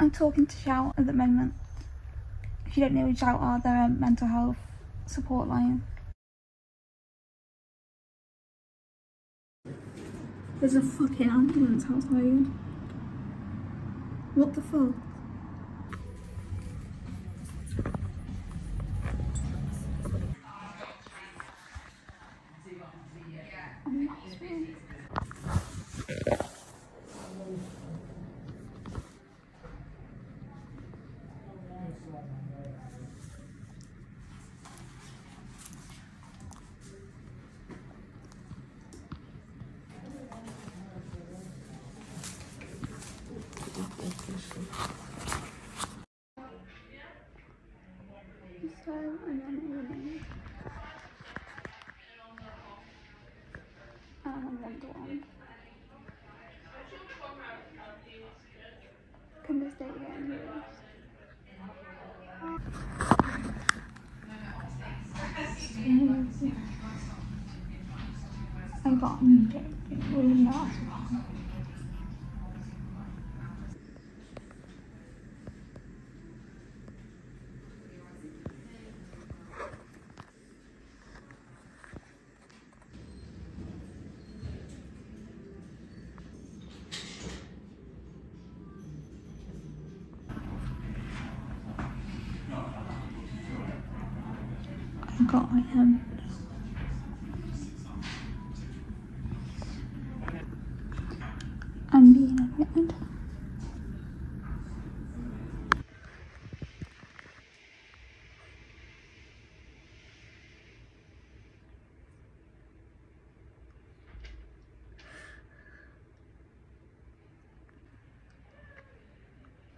I'm talking to Shout at the moment. If you don't know who Shout are, they're a mental health support line. There's a fucking ambulance outside. What the fuck? So, and evening. And then one to one. Can this any worse? I got me it really nice. I got. I'm being admitted.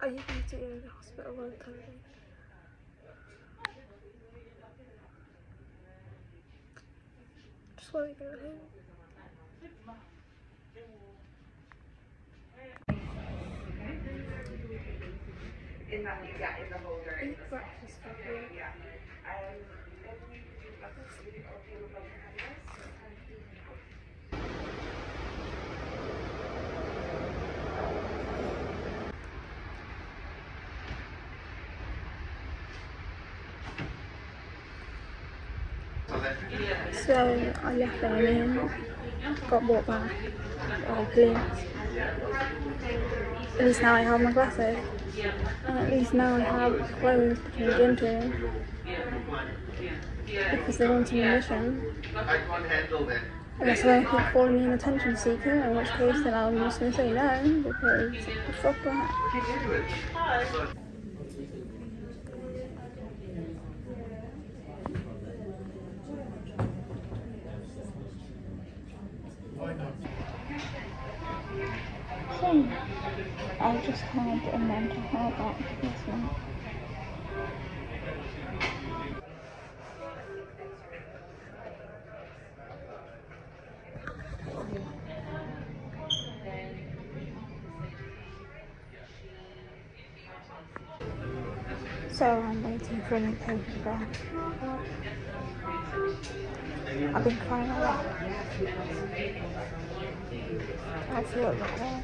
Are you going to go to the hospital on Thursday? To go home. In that, yeah, in the holder. Breakfast with me. Yeah. Um, if we do breakfast, we can okay with like canvas. So I left Birmingham, got brought back by police. At least now I have my glasses. And at least now I have clothes to change into. Because they want an admission. I can't. Unless they keep calling me an attention seeker, in which case then I'm just going to say no, because fuck that. So, I just had a mental health. So I'm waiting for any papers back. I've been crying a lot. I feel right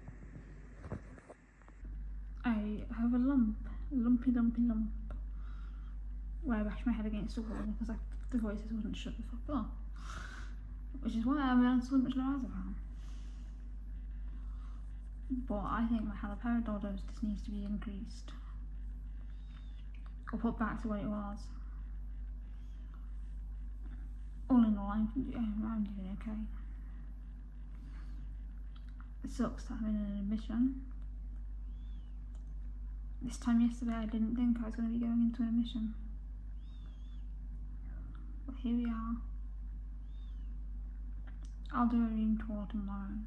I have a lump, lumpy, lumpy lump, where I bashed my head against the wall because I, the voices wouldn't shut the fuck up. Which is why I'm on so much lorazepam. But I think my haloperidol dose just needs to be increased or put back to what it was. All in all, I'm, I'm doing okay. It sucks in an admission. This time yesterday, I didn't think I was going to be going into an admission. But here we are. I'll do a room tour tomorrow.